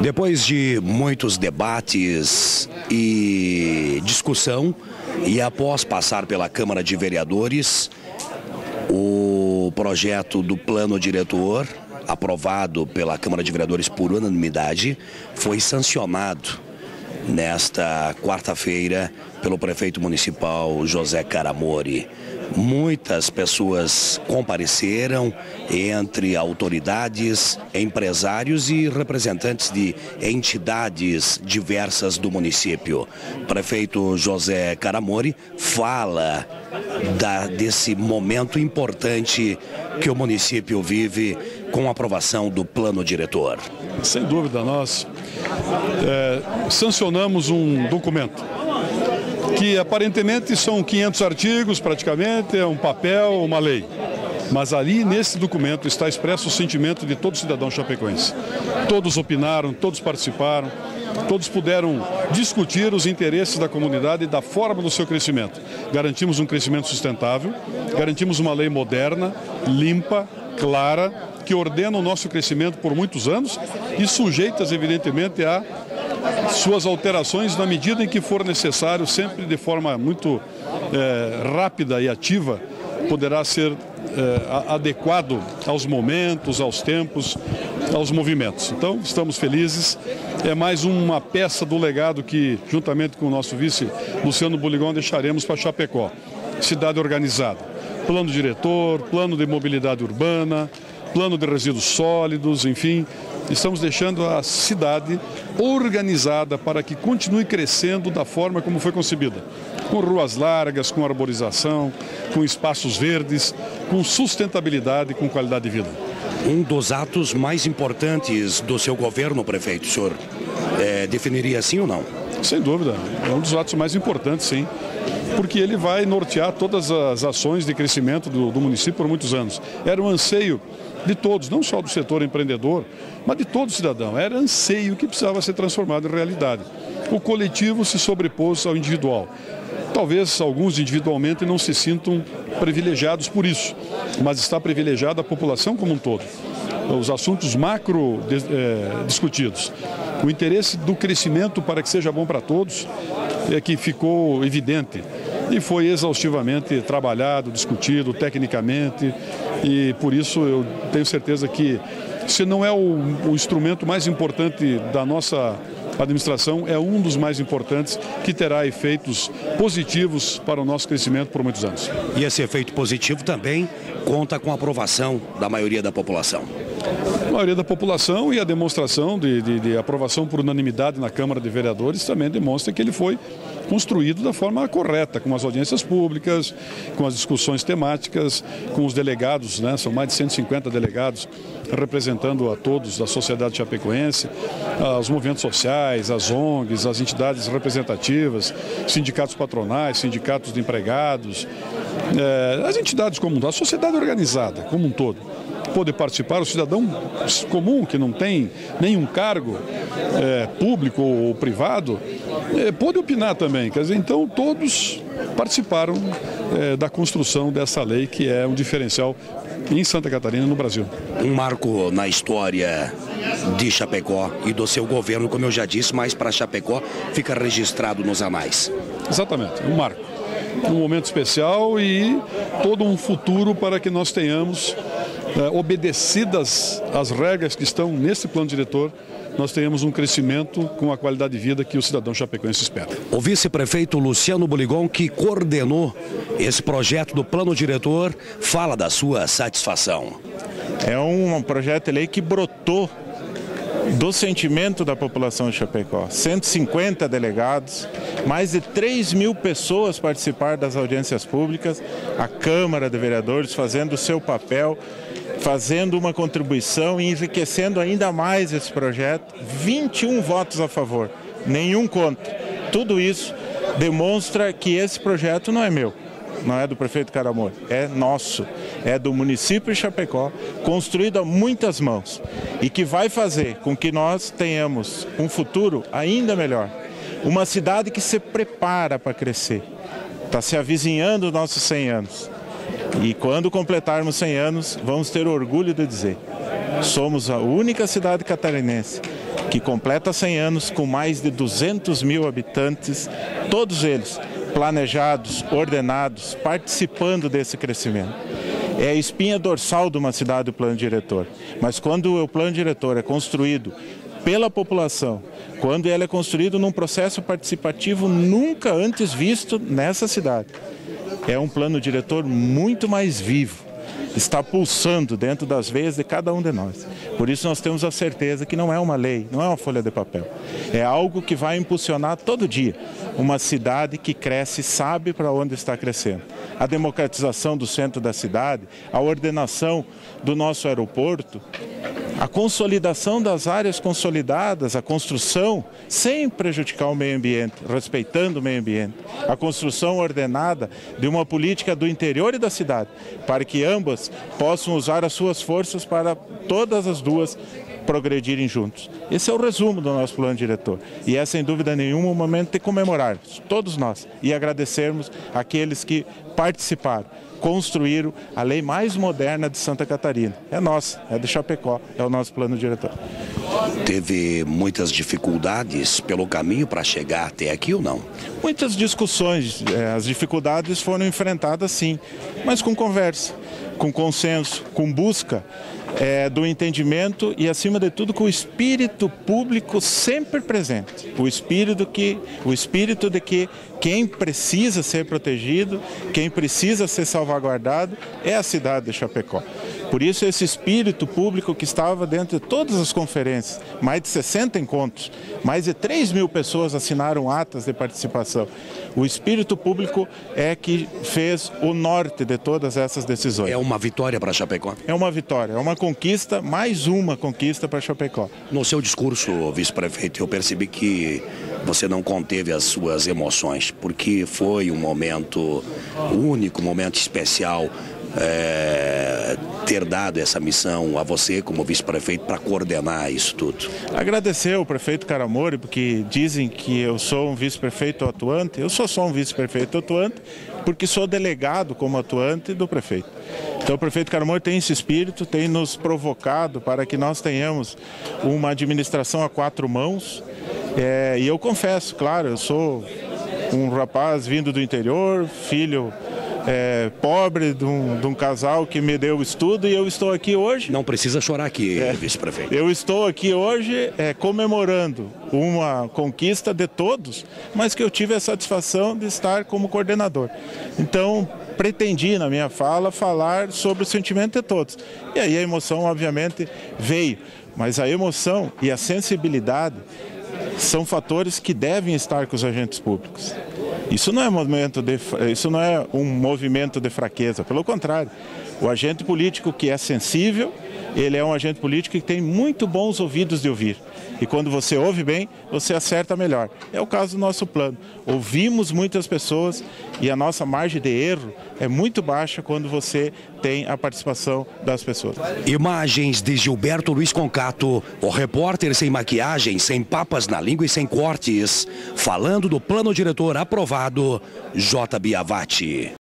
Depois de muitos debates e discussão, e após passar pela Câmara de Vereadores, o projeto do plano diretor, aprovado pela Câmara de Vereadores por unanimidade, foi sancionado nesta quarta-feira pelo prefeito municipal José Caramori. Muitas pessoas compareceram, entre autoridades, empresários e representantes de entidades diversas do município. Prefeito José Caramori fala da, desse momento importante que o município vive com a aprovação do plano diretor. Sem dúvida, nós é, sancionamos um documento que aparentemente são 500 artigos praticamente, é um papel, uma lei. Mas ali, nesse documento, está expresso o sentimento de todo cidadão chapecoense. Todos opinaram, todos participaram, todos puderam discutir os interesses da comunidade e da forma do seu crescimento. Garantimos um crescimento sustentável, garantimos uma lei moderna, limpa, clara, que ordena o nosso crescimento por muitos anos e sujeitas, evidentemente, a suas alterações na medida em que for necessário, sempre de forma muito é, rápida e ativa, poderá ser é, adequado aos momentos, aos tempos, aos movimentos. Então, estamos felizes. É mais uma peça do legado que, juntamente com o nosso vice Luciano Buligon, deixaremos para Chapecó. Cidade organizada. Plano diretor, plano de mobilidade urbana, plano de resíduos sólidos, enfim, estamos deixando a cidade organizada para que continue crescendo da forma como foi concebida. Com ruas largas, com arborização, com espaços verdes, com sustentabilidade e com qualidade de vida. Um dos atos mais importantes do seu governo, prefeito, o senhor é, definiria assim ou não? Sem dúvida, é um dos atos mais importantes, sim porque ele vai nortear todas as ações de crescimento do, do, município por muitos anos. Era um anseio de todos, não só do setor empreendedor, mas de todo cidadão. Era anseio que precisava ser transformado em realidade. O coletivo se sobrepôs ao individual. Talvez alguns individualmente não se sintam privilegiados por isso, mas está privilegiada a população como um todo. Os assuntos macro é, discutidos. O interesse do crescimento para que seja bom para todos é que ficou evidente e foi exaustivamente trabalhado, discutido tecnicamente e por isso eu tenho certeza que se não é o, o instrumento mais importante da nossa administração, é um dos mais importantes que terá efeitos positivos para o nosso crescimento por muitos anos. E esse efeito positivo também conta com a aprovação da maioria da população. Maioria da população e a demonstração de, de, de aprovação por unanimidade na Câmara de Vereadores também demonstra que ele foi construído da forma correta, com as audiências públicas, com as discussões temáticas, com os delegados, né? são mais de 150 delegados representando a todos da sociedade chapecoense, os movimentos sociais, as ONGs, as entidades representativas, sindicatos patronais, sindicatos de empregados, é, as entidades como a sociedade organizada como um todo pôde participar, o cidadão comum que não tem nenhum cargo é, público ou privado, é, pôde opinar também. Quer dizer, então todos participaram é, da construção dessa lei que é um diferencial em Santa Catarina no Brasil. Um marco na história de Chapecó e do seu governo, como eu já disse, mas para Chapecó fica registrado nos anais. Exatamente, um marco. Um momento especial e todo um futuro para que nós tenhamos obedecidas as regras que estão nesse plano diretor, nós tenhamos um crescimento com a qualidade de vida que o cidadão chapecoense espera. O vice-prefeito Luciano Boligon, que coordenou esse projeto do plano diretor, fala da sua satisfação. É um projeto de lei que brotou do sentimento da população de Chapecó. 150 delegados, mais de 3 mil pessoas participaram das audiências públicas, a Câmara de Vereadores fazendo o seu papel, fazendo uma contribuição e enriquecendo ainda mais esse projeto. 21 votos a favor, nenhum contra. Tudo isso demonstra que esse projeto não é meu não é do prefeito Caramor, é nosso, é do município de Chapecó, construído a muitas mãos e que vai fazer com que nós tenhamos um futuro ainda melhor. Uma cidade que se prepara para crescer. Está se avizinhando os nossos 100 anos. E quando completarmos 100 anos, vamos ter orgulho de dizer: somos a única cidade catarinense que completa 100 anos com mais de 200 mil habitantes, todos eles planejados, ordenados, participando desse crescimento. É a espinha dorsal de uma cidade o plano diretor. Mas quando o plano diretor é construído pela população, quando ele é construído num processo participativo nunca antes visto nessa cidade, é um plano diretor muito mais vivo, está pulsando dentro das veias de cada um de nós. Por isso nós temos a certeza que não é uma lei, não é uma folha de papel. É algo que vai impulsionar todo dia uma cidade que cresce sabe para onde está crescendo. A democratização do centro da cidade, a ordenação do nosso aeroporto, a consolidação das áreas consolidadas, a construção sem prejudicar o meio ambiente, respeitando o meio ambiente, a construção ordenada de uma política do interior e da cidade, para que ambas possam usar as suas forças para todas as duas progredirem juntos. Esse é o resumo do nosso plano diretor. E é, sem dúvida nenhuma, o momento de comemorarmos, todos nós, e agradecermos aqueles que participaram, construíram a lei mais moderna de Santa Catarina. É nossa, é de Chapecó, é o nosso plano diretor. Teve muitas dificuldades pelo caminho para chegar até aqui ou não? Muitas discussões, é, as dificuldades foram enfrentadas sim, mas com conversa, com consenso, com busca é, do entendimento e, acima de tudo, com o espírito público sempre presente. O espírito, que, o espírito de que quem precisa ser protegido, quem precisa ser salvaguardado é a cidade de Chapecó. Por isso, esse espírito público que estava dentro de todas as conferências, mais de 60 encontros, mais de 3 mil pessoas assinaram atas de participação. O espírito público é que fez o norte de todas essas decisões. É uma vitória para Chapecó? É uma vitória, é uma conquista, mais uma conquista para Chapecó. No seu discurso, vice-prefeito, eu percebi que você não conteve as suas emoções, porque foi um momento único, um momento especial é, ter dado essa missão a você como vice-prefeito para coordenar isso tudo. Agradecer ao prefeito Caramori, porque dizem que eu sou um vice-prefeito atuante. Eu sou só um vice-prefeito atuante, porque sou delegado como atuante do prefeito. Então o prefeito Caramori tem esse espírito, tem nos provocado para que nós tenhamos uma administração a quatro mãos. É, e eu confesso, claro, eu sou um rapaz vindo do interior, filho é, pobre de um, de um, casal que me deu estudo e eu estou aqui hoje. Não precisa chorar aqui, é, vice-prefeito. Eu estou aqui hoje é, comemorando uma conquista de todos, mas que eu tive a satisfação de estar como coordenador. Então, pretendi na minha fala falar sobre o sentimento de todos. E aí a emoção, obviamente, veio. Mas a emoção e a sensibilidade são fatores que devem estar com os agentes públicos. Isso não é movimento de, isso não é um movimento de fraqueza, pelo contrário. O agente político que é sensível, ele é um agente político que tem muito bons ouvidos de ouvir. E quando você ouve bem, você acerta melhor. É o caso do nosso plano. Ouvimos muitas pessoas e a nossa margem de erro é muito baixa quando você tem a participação das pessoas. Imagens de Gilberto Luiz Concato, o repórter sem maquiagem, sem papas na língua e sem cortes, falando do plano diretor aprovado, J. Biavati.